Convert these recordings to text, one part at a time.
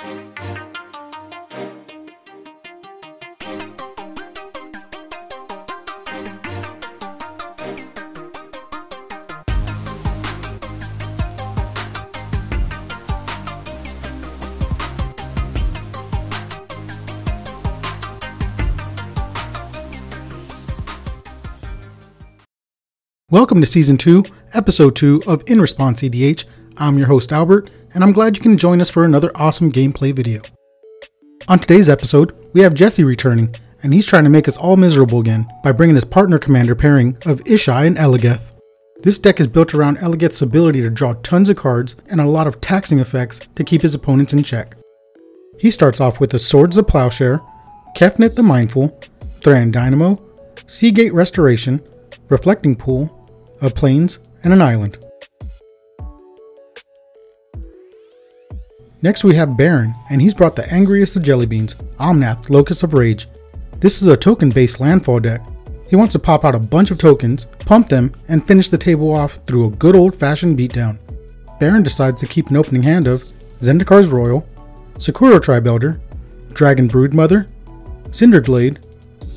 Welcome to Season 2, Episode 2 of In Response EDH. I'm your host Albert, and I'm glad you can join us for another awesome gameplay video. On today's episode, we have Jesse returning, and he's trying to make us all miserable again by bringing his partner commander pairing of Ishai and Eligeth. This deck is built around Eligeth's ability to draw tons of cards and a lot of taxing effects to keep his opponents in check. He starts off with the Swords of Plowshare, Kefnet the Mindful, Thran Dynamo, Seagate Restoration, Reflecting Pool, of plains, and an island. Next we have Baron, and he's brought the angriest of jellybeans, Omnath, Locus of Rage. This is a token-based landfall deck. He wants to pop out a bunch of tokens, pump them, and finish the table off through a good old-fashioned beatdown. Baron decides to keep an opening hand of Zendikar's Roil, Sakura Tribe Elder, Dragon Broodmother, Cinderglade,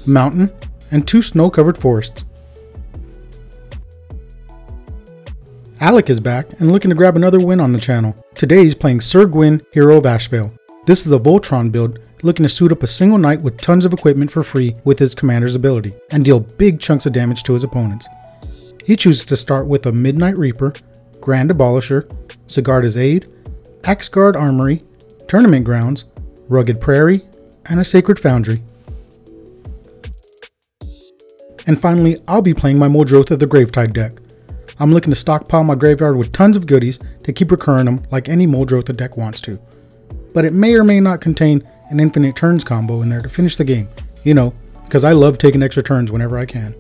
Mountain, and two snow-covered forests. Alec is back and looking to grab another win on the channel. Today he's playing Syr Gwyn, Hero of Ashvale. This is a Voltron build, looking to suit up a single knight with tons of equipment for free with his commander's ability, and deal big chunks of damage to his opponents. He chooses to start with a Midnight Reaper, Grand Abolisher, Sigarda's Aid, Axgard Armory, Tournament Grounds, Rugged Prairie, and a Sacred Foundry. And finally, I'll be playing my Muldrotha of the Gravetide deck. I'm looking to stockpile my graveyard with tons of goodies to keep recurring them like any Muldrotha deck wants to. But it may or may not contain an infinite turns combo in there to finish the game. You know, because I love taking extra turns whenever I can.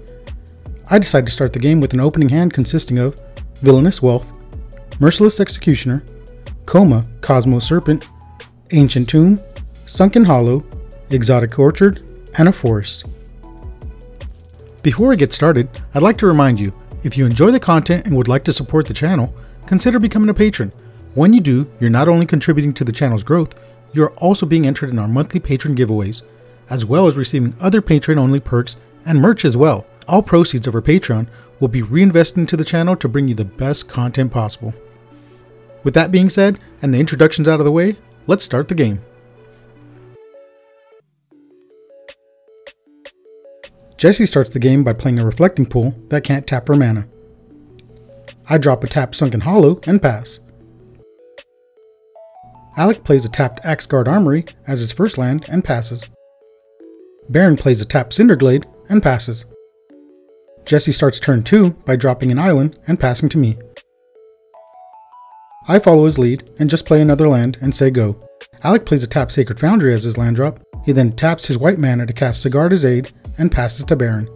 I decide to start the game with an opening hand consisting of Villainous Wealth, Merciless Executioner, Koma, Cosmos Serpent, Ancient Tomb, Sunken Hollow, Exotic Orchard, and a Forest. Before I get started, I'd like to remind you if you enjoy the content and would like to support the channel, consider becoming a patron. When you do, you're not only contributing to the channel's growth, you're also being entered in our monthly patron giveaways, as well as receiving other patron only perks and merch as well. All proceeds of our Patreon will be reinvested into the channel to bring you the best content possible. With that being said, and the introductions out of the way, let's start the game. Jesse starts the game by playing a Reflecting Pool that can't tap for mana. I drop a tapped Sunken Hollow and pass. Alec plays a tapped Axgard Armory as his first land and passes. Baron plays a tapped Cinderglade and passes. Jesse starts turn 2 by dropping an island and passing to me. I follow his lead and just play another land and say go. Alec plays a tapped Sacred Foundry as his land drop. He then taps his white mana to cast Sigarda's Aid and passes to Baron.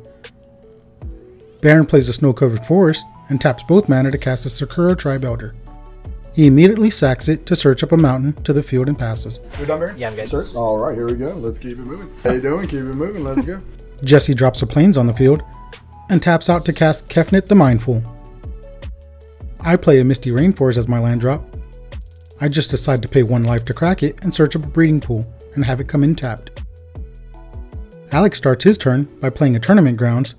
Baron plays a snow covered forest and taps both mana to cast a Sakura Tribe Elder. He immediately sacks it to search up a mountain to the field and passes. You done, Baron? Yeah, I'm good. Sir? All right, here we go. Let's keep it moving. How you doing? Keep it moving. Let's go. Jesse drops a plains on the field and taps out to cast Kefnet the Mindful. I play a Misty Rainforest as my land drop. I just decide to pay one life to crack it and search up a breeding pool and have it come in tapped. Alec starts his turn by playing a Tournament Grounds.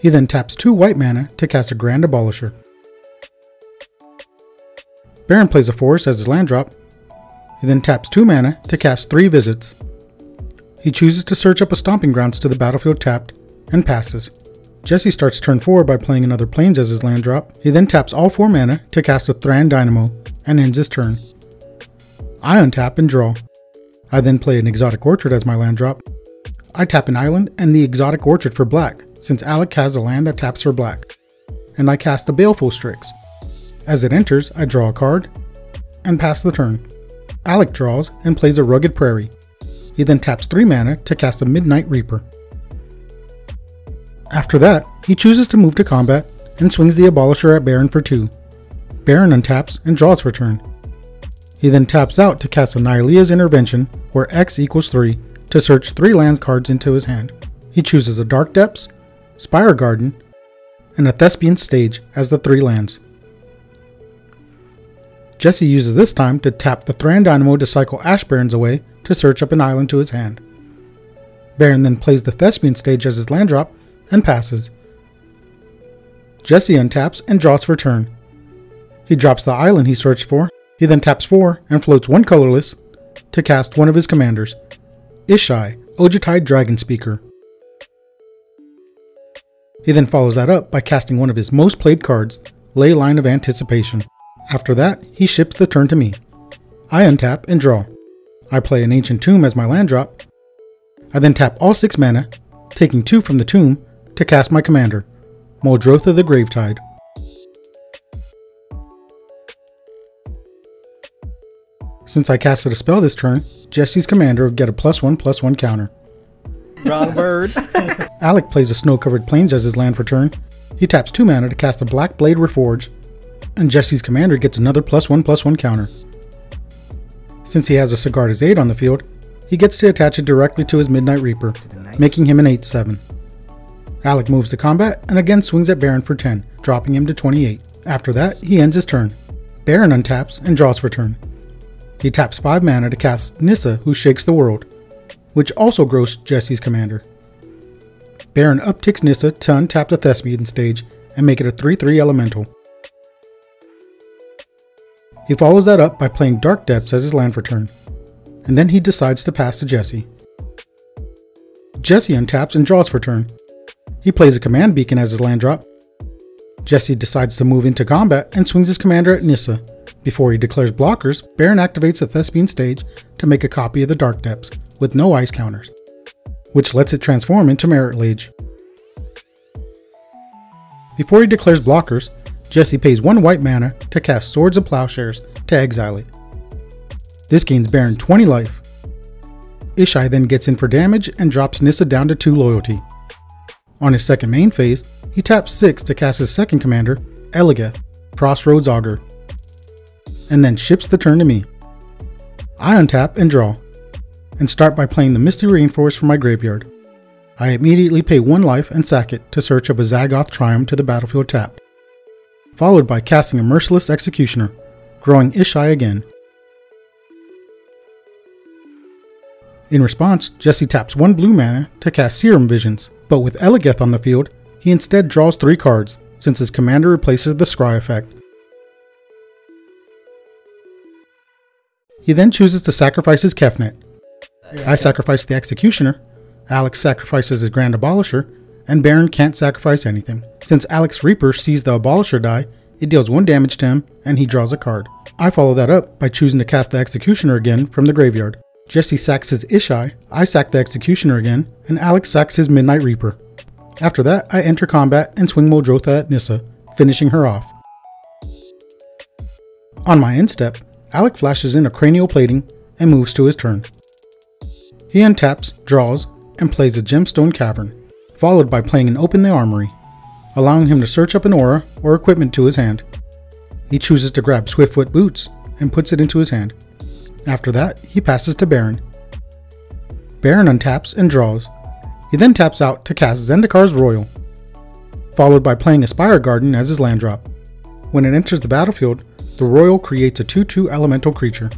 He then taps 2 white mana to cast a Grand Abolisher. Baron plays a Forest as his land drop. He then taps 2 mana to cast 3 Visits. He chooses to search up a Stomping Grounds to the battlefield tapped, and passes. Jesse starts turn 4 by playing another Plains as his land drop. He then taps all 4 mana to cast a Thran Dynamo, and ends his turn. I untap and draw. I then play an Exotic Orchard as my land drop. I tap an island and the Exotic Orchard for black, since Alec has a land that taps for black. And I cast a Baleful Strix. As it enters, I draw a card and pass the turn. Alec draws and plays a Rugged Prairie. He then taps 3 mana to cast a Midnight Reaper. After that, he chooses to move to combat and swings the Abolisher at Baron for 2. Baron untaps and draws for turn. He then taps out to cast a Nylea's Intervention, where X equals 3, to search 3 land cards into his hand. He chooses a Dark Depths, Spire Garden, and a Thespian Stage as the 3 lands. Jesse uses this time to tap the Thran Dynamo to cycle Ash Barrens away to search up an island to his hand. Baron then plays the Thespian stage as his land drop and passes. Jesse untaps and draws for turn. He drops the island he searched for. He then taps 4 and floats one colorless to cast one of his commanders, Ishai, Ojutai Dragon Speaker. He then follows that up by casting one of his most played cards, Ley Line of Anticipation. After that, he ships the turn to me. I untap and draw. I play an Ancient Tomb as my land drop. I then tap all 6 mana, taking 2 from the tomb, to cast my commander, Muldrotha the Gravetide. Since I casted a spell this turn, Jesse's commander would get a plus 1 plus 1 counter. Wrong bird. Alec plays a snow covered plains as his land for turn. He taps 2 mana to cast a Black Blade Reforge, and Jesse's commander gets another plus 1 plus 1 counter. Since he has a Sigarda's Aid on the field, he gets to attach it directly to his Midnight Reaper, making him an 8 7. Alec moves to combat and again swings at Baron for 10, dropping him to 28. After that, he ends his turn. Baron untaps and draws for turn. He taps 5 mana to cast Nissa, who shakes the world, which also grows Jesse's commander. Baron upticks Nissa to untap the Thespian stage and make it a 3 3 elemental. He follows that up by playing Dark Depths as his land for turn, and then he decides to pass to Jesse. Jesse untaps and draws for turn. He plays a command beacon as his land drop. Jesse decides to move into combat and swings his commander at Nissa. Before he declares blockers, Baron activates the Thespian stage to make a copy of the Dark Depths, with no ice counters, which lets it transform into Marit Lage. Before he declares blockers, Jesse pays one white mana to cast Swords of Plowshares to exile it. This gains Baron 20 life. Ishai then gets in for damage and drops Nissa down to 2 loyalty. On his second main phase, he taps 6 to cast his second commander, Eligeth, Crossroads Augur, and then ships the turn to me. I untap and draw, and start by playing the Misty Rainforest from my graveyard. I immediately pay 1 life and sack it to search up a Zagoth Triome to the battlefield tapped, followed by casting a Merciless Executioner, growing Ishai again. In response, Jesse taps 1 blue mana to cast Serum Visions, but with Eligeth on the field, he instead draws 3 cards, since his commander replaces the Scry effect. He then chooses to sacrifice his Kefnet. I sacrifice the Executioner, Alec sacrifices his Grand Abolisher, and Baron can't sacrifice anything. Since Alec's Reaper sees the Abolisher die, it deals 1 damage to him, and he draws a card. I follow that up by choosing to cast the Executioner again from the graveyard. Jesse sacks his Ishai, I sack the Executioner again, and Alec sacks his Midnight Reaper. After that, I enter combat and swing Muldrotha at Nissa, finishing her off. On my end step, Alec flashes in a cranial plating and moves to his turn. He untaps, draws, and plays a gemstone cavern, followed by playing an open the armory, allowing him to search up an aura or equipment to his hand. He chooses to grab Swiftfoot boots and puts it into his hand. After that, he passes to Baron. Baron untaps and draws. He then taps out to cast Zendikar's Roil, followed by playing a Spire Garden as his land drop. When it enters the battlefield, the Roil creates a 2 2 elemental creature.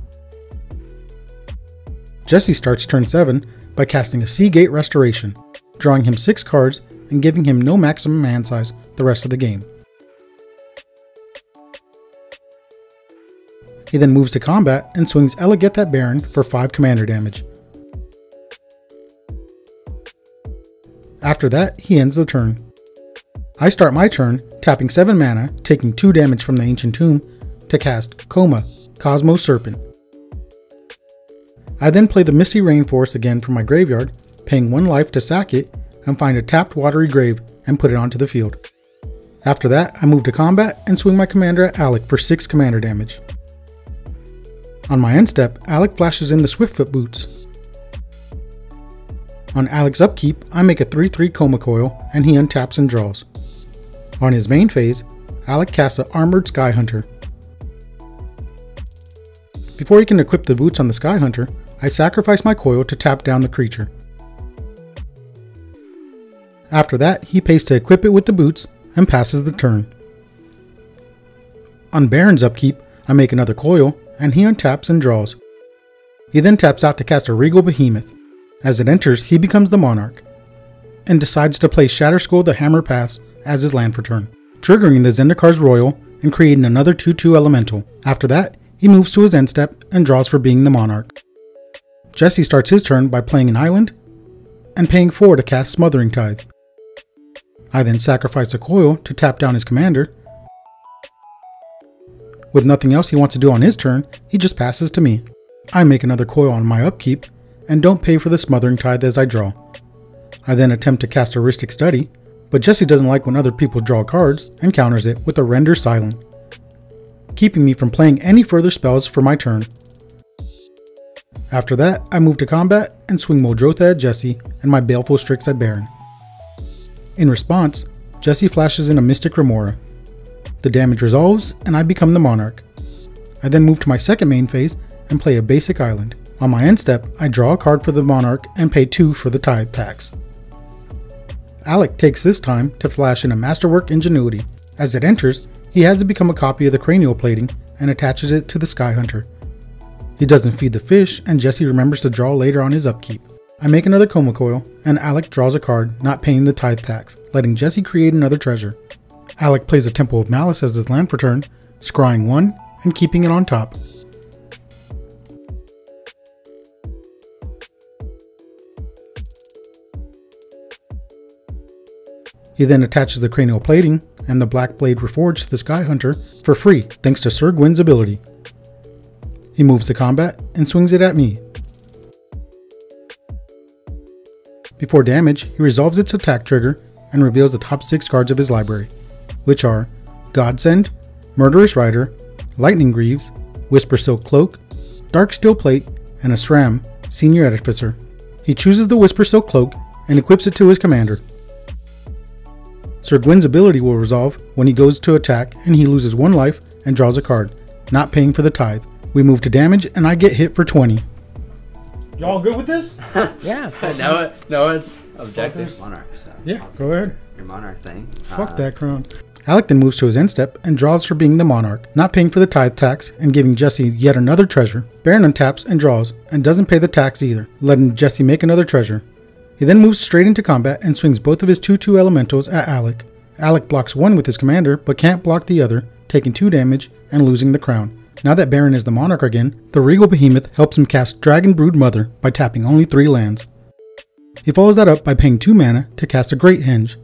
Jesse starts turn 7 by casting a Seagate Restoration, drawing him 6 cards and giving him no maximum hand size the rest of the game. He then moves to combat and swings Eligeth that Baron for 5 commander damage. After that, he ends the turn. I start my turn, tapping 7 mana, taking 2 damage from the Ancient Tomb, to cast Koma, Cosmos Serpent. I then play the Misty Rainforest again from my graveyard, paying 1 life to sack it, and find a tapped watery grave and put it onto the field. After that, I move to combat and swing my commander at Alec for 6 commander damage. On my end step, Alec flashes in the Swiftfoot boots. On Alec's upkeep, I make a 3-3 Koma Coil, and he untaps and draws. On his main phase, Alec casts an Armored Sky Hunter. Before he can equip the boots on the Sky Hunter, I sacrifice my coil to tap down the creature. After that, he pays to equip it with the boots and passes the turn. On Baron's upkeep, I make another coil, and he untaps and draws. He then taps out to cast a Regal Behemoth. As it enters, he becomes the Monarch, and decides to play Shatterskull the Hammer Pass as his land for turn, triggering the Zendikar's Roil and creating another 2 2 elemental. After that, he moves to his end step and draws for being the Monarch. Jesse starts his turn by playing an island and paying 4 to cast Smothering Tithe. I then sacrifice a coil to tap down his commander. With nothing else he wants to do on his turn, he just passes to me. I make another coil on my upkeep and don't pay for the Smothering Tithe as I draw. I then attempt to cast a Rhystic Study, but Jesse doesn't like when other people draw cards and counters it with a Render Silent, keeping me from playing any further spells for my turn. After that, I move to combat and swing Muldrotha at Jesse and my Baleful Strix at Baron. In response, Jesse flashes in a Mystic Remora. The damage resolves and I become the Monarch. I then move to my second main phase and play a basic island. On my end step, I draw a card for the Monarch and pay 2 for the tithe tax. Alec takes this time to flash in a Masterwork Ingenuity. As it enters, he has to become a copy of the cranial plating and attaches it to the Sky Hunter. He doesn't feed the fish, and Jesse remembers to draw later on his upkeep. I make another Koma Coil, and Alec draws a card, not paying the tithe tax, letting Jesse create another treasure. Alec plays a Temple of Malice as his land for turn, scrying one and keeping it on top. He then attaches the cranial plating and the black blade reforged to the Sky Hunter for free thanks to Syr Gwyn's ability. He moves to combat and swings it at me. Before damage, he resolves its attack trigger and reveals the top 6 cards of his library, which are Godsend, Murderous Rider, Lightning Greaves, Whisper Silk Cloak, Dark Steel Plate, and a SRAM, Senior Artificer. He chooses the Whisper Silk Cloak and equips it to his commander. Syr Gwyn's ability will resolve when he goes to attack and he loses one life and draws a card, not paying for the tithe. We move to damage and I get hit for 20. Y'all good with this? Yeah. no, it, no, it's objective. Monarch, so Yeah, go ahead. your monarch thing. Fuck Uh, that crown. Alec then moves to his end step and draws for being the monarch, not paying for the tithe tax and giving Jesse yet another treasure. Baron untaps and draws and doesn't pay the tax either, letting Jesse make another treasure. He then moves straight into combat and swings both of his 2 2 elementals at Alec. Alec blocks one with his commander but can't block the other, taking 2 damage and losing the crown. Now that Baron is the monarch again, the Regal Behemoth helps him cast Dragon Brood Mother by tapping only 3 lands. He follows that up by paying 2 mana to cast a Great Henge.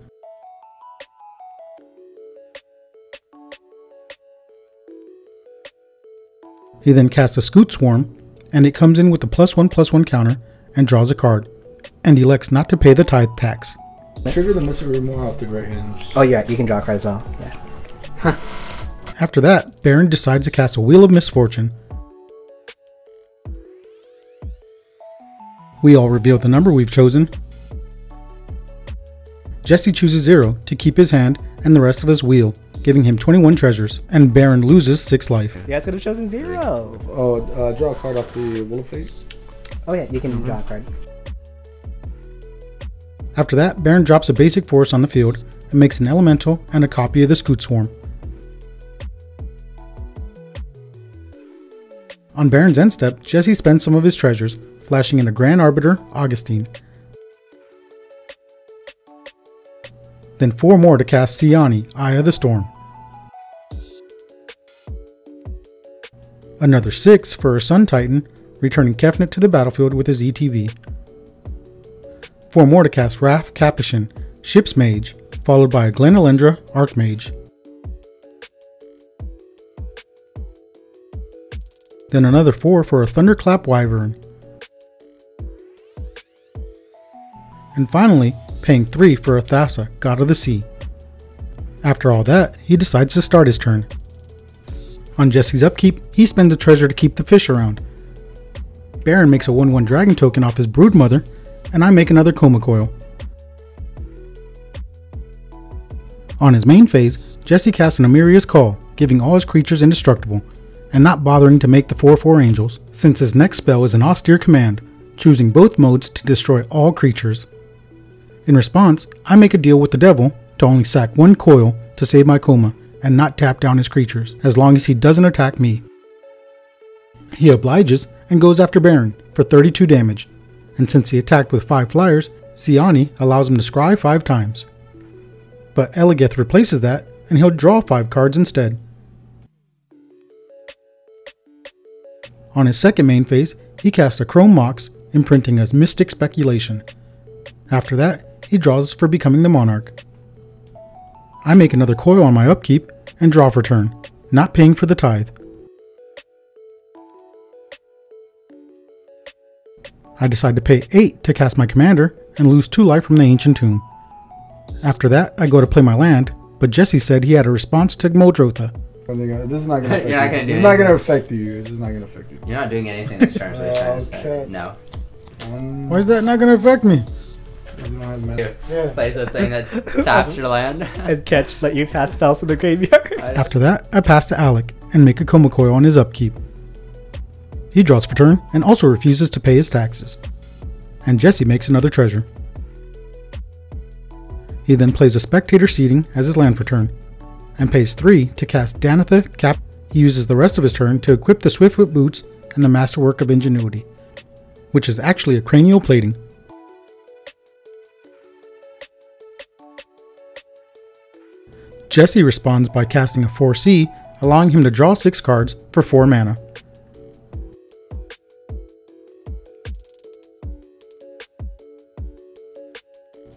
He then casts a Scute Swarm, and it comes in with a plus 1 plus 1 counter and draws a card, and elects not to pay the tithe tax. Trigger the Mystic Remora off the Great Henge. Oh, yeah, you can draw a card as well. Yeah. After that, Baron decides to cast a Wheel of Misfortune. We all reveal the number we've chosen. Jesse chooses 0 to keep his hand and the rest of his wheel, giving him 21 treasures, and Baron loses 6 life. You guys could have chosen zero. Oh, uh, draw a card off the Will of Fate. Oh, yeah, you can draw a card. After that, Baron drops a basic force on the field and makes an elemental and a copy of the Scute Swarm. On Baron's end step, Jesse spends some of his treasures, flashing in a Grand Arbiter, Augustine. Then four more to cast Siani, Eye of the Storm. Another six for a Sun Titan, returning Kefnet to the battlefield with his ETB. Four more to cast Wrath Capuchin, Ship's Mage, followed by a Glenelendra, Archmage. Then another four for a Thunderclap Wyvern. And finally, paying three for a Thassa, God of the Sea. After all that, he decides to start his turn. On Jesse's upkeep, he spends a treasure to keep the fish around. Baron makes a 1 1 dragon token off his Broodmother, and I make another Koma Coil. On his main phase, Jesse casts an Emeria's Call, giving all his creatures indestructible, and not bothering to make the 4 4 angels, since his next spell is an austere command, choosing both modes to destroy all creatures. In response, I make a deal with the devil to only sack one coil to save my Koma and not tap down his creatures, as long as he doesn't attack me. He obliges and goes after Baron for 32 damage, and since he attacked with 5 flyers, Siani allows him to scry 5 times. But Eligeth replaces that, and he'll draw 5 cards instead. On his second main phase, he casts a Chrome Mox, imprinting as Mystic Speculation. After that, he draws for becoming the Monarch. I make another coil on my upkeep and draw for turn, not paying for the tithe. I decide to pay 8 to cast my commander and lose 2 life from the Ancient Tomb. After that, I go to play my land, but Jesse said he had a response to Muldrotha. I think, uh, This is not gonna affect You're not you. gonna do It's not gonna anything. affect you. This is not gonna affect you. You're not doing anything this turn, so you're trying to say. Okay. No. One, Why is that not going to affect me? you don't have mana. Here, Yeah. plays a thing that taps your land. And catch, let you cast spells in the graveyard. After that, I pass to Alec and make a Koma Coil on his upkeep. He draws for turn and also refuses to pay his taxes. And Jesse makes another treasure. He then plays a Spectator Seating as his land for turn, and pays 3 to cast Danitha Cap. He uses the rest of his turn to equip the Swiftfoot Boots and the Masterwork of Ingenuity, which is actually a cranial plating. Jesse responds by casting a Foresee, allowing him to draw 6 cards for 4 mana.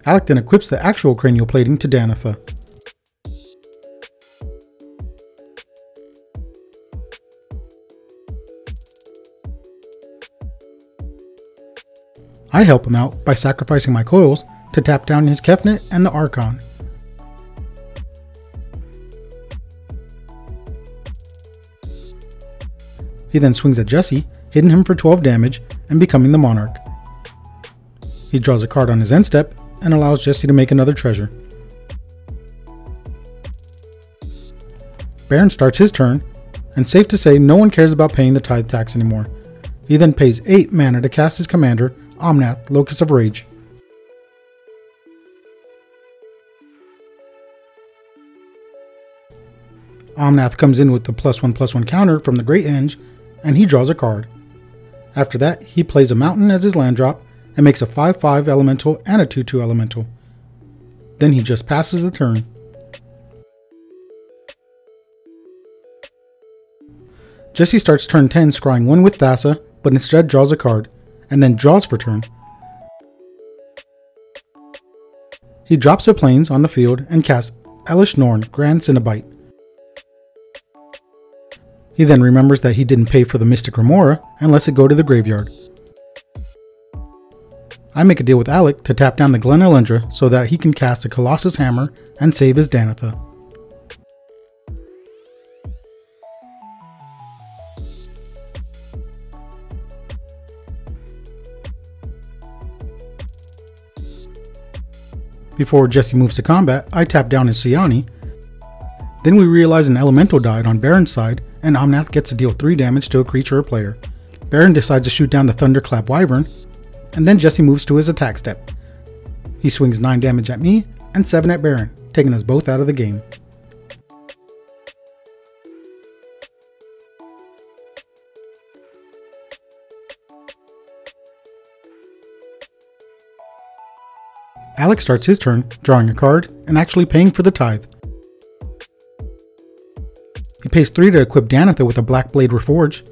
Alec then equips the actual cranial plating to Danitha. I help him out by sacrificing my coils to tap down his Kefnet and the Archon. He then swings at Jesse, hitting him for 12 damage and becoming the Monarch. He draws a card on his end step and allows Jesse to make another treasure. Baron starts his turn, and safe to say no one cares about paying the tithe tax anymore. He then pays 8 mana to cast his commander, Omnath, Locus of Rage. Omnath comes in with the plus 1 plus 1 counter from the Great Henge, and he draws a card. After that, he plays a mountain as his land drop and makes a 5 5 elemental and a 2 2 elemental. Then he just passes the turn. Jesse starts turn 10 scrying 1 with Thassa, but instead draws a card, and then draws for turn. He drops a plains on the field and casts Elesh Norn, Grand Cenobite. He then remembers that he didn't pay for the Mystic Remora and lets it go to the graveyard. I make a deal with Alec to tap down the Glen Elendra so that he can cast a Colossus Hammer and save his Danitha. Before Jesse moves to combat, I tap down his Siani. Then we realize an elemental died on Baron's side, and Omnath gets to deal 3 damage to a creature or player. Baron decides to shoot down the Thunderclap Wyvern, and then Jesse moves to his attack step. He swings 9 damage at me and 7 at Baron, taking us both out of the game. Alec starts his turn, drawing a card and actually paying for the tithe. He pays 3 to equip Danitha with a Black Blade Reforge,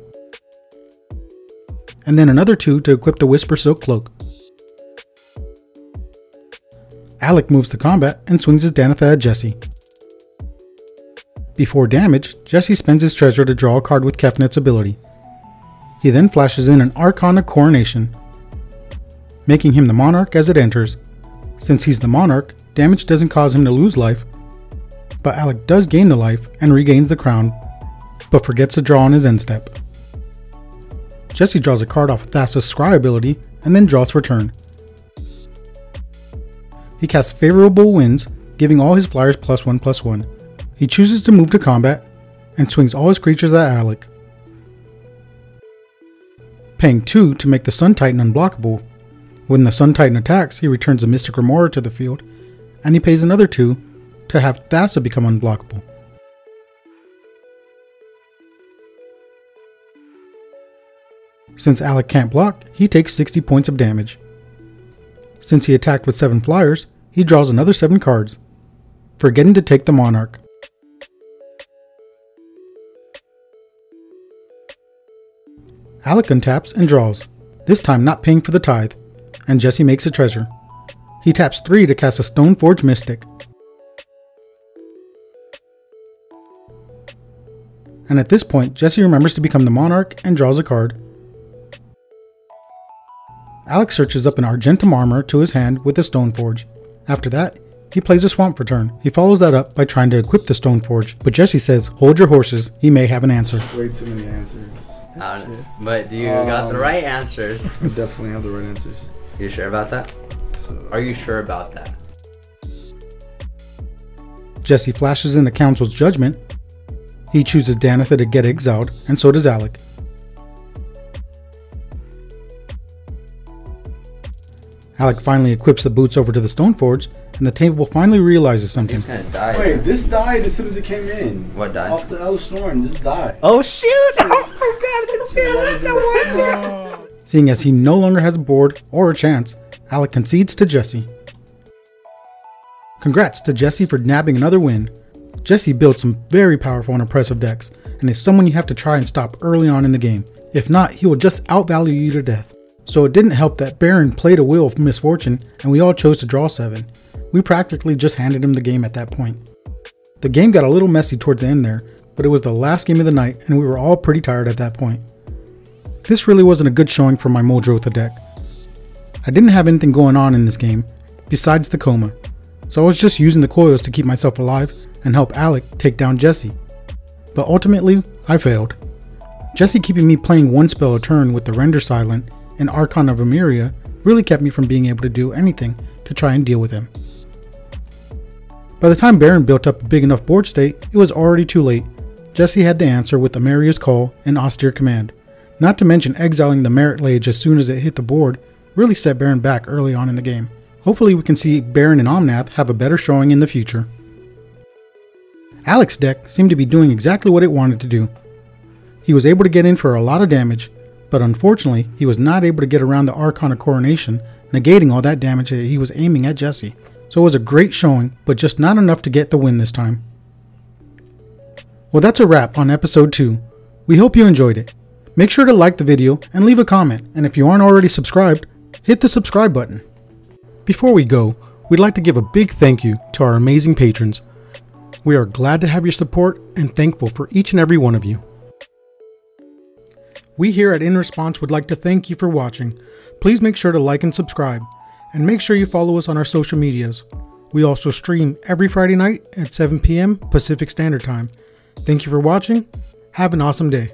and then another 2 to equip the Whisper Silk Cloak. Alec moves to combat and swings his Danitha at Jesse. Before damage, Jesse spends his treasure to draw a card with Kefnet's ability. He then flashes in an Archon of Coronation, making him the Monarch as it enters. Since he's the Monarch, damage doesn't cause him to lose life, but Alec does gain the life and regains the crown, but forgets to draw on his end step. Jesse draws a card off Thassa's Scry ability and then draws for turn. He casts Favorable Winds, giving all his flyers plus 1 plus 1. He chooses to move to combat and swings all his creatures at Alec. Paying 2 to make the Sun Titan unblockable. When the Sun Titan attacks, he returns a Mystic Remora to the field, and he pays another 2 to have Thassa become unblockable. Since Alec can't block, he takes 60 points of damage. Since he attacked with 7 flyers, he draws another 7 cards, forgetting to take the Monarch. Alec untaps and draws, this time not paying for the tithe, and Jesse makes a treasure. He taps 3 to cast a Stoneforge Mystic. And at this point, Jesse remembers to become the Monarch and draws a card. Alec searches up an Argentum armor to his hand with a Stoneforge. After that, he plays a Swamp for turn. He follows that up by trying to equip the Stoneforge, but Jesse says, hold your horses, he may have an answer. Way too many answers. I. But do you got the Um, right answers? I definitely have the right answers. You sure about that? So, Are you sure about that? Jesse flashes into Council's judgment. He chooses Danitha to get exiled, and so does Alec. Alec finally equips the boots over to the Stoneforge, and the table finally realizes something. He's gonna die. Wait, this died as soon as it came in. What died? Off the L Storm, this died. Oh shoot! Oh my god, it's a two. It's a one two. Seeing as he no longer has a board or a chance, Alec concedes to Jesse. Congrats to Jesse for nabbing another win. Jesse built some very powerful and impressive decks, and is someone you have to try and stop early on in the game. If not, he will just outvalue you to death. So it didn't help that Baron played a wheel of misfortune and we all chose to draw 7. We practically just handed him the game at that point. The game got a little messy towards the end there, but it was the last game of the night and we were all pretty tired at that point. This really wasn't a good showing for my Muldrotha deck. I didn't have anything going on in this game, besides the Koma, so I was just using the coils to keep myself alive and help Alec take down Jesse. But ultimately, I failed. Jesse keeping me playing one spell a turn with the Render Silent and Archon of Emeria really kept me from being able to do anything to try and deal with him. By the time Baron built up a big enough board state, it was already too late. Jesse had the answer with Emeria's Call and Austere Command. Not to mention exiling the Marit Lage as soon as it hit the board really set Baron back early on in the game. Hopefully we can see Baron and Omnath have a better showing in the future. Alec's deck seemed to be doing exactly what it wanted to do. He was able to get in for a lot of damage, but unfortunately he was not able to get around the Archon of Coronation, negating all that damage that he was aiming at Jesse. So it was a great showing, but just not enough to get the win this time. Well, that's a wrap on episode 2. We hope you enjoyed it. Make sure to like the video and leave a comment, and if you aren't already subscribed, hit the subscribe button. Before we go, we'd like to give a big thank you to our amazing patrons. We are glad to have your support and thankful for each and every one of you. We here at In Response would like to thank you for watching. Please make sure to like and subscribe, and make sure you follow us on our social medias. We also stream every Friday night at 7 p.m. Pacific Standard Time. Thank you for watching. Have an awesome day.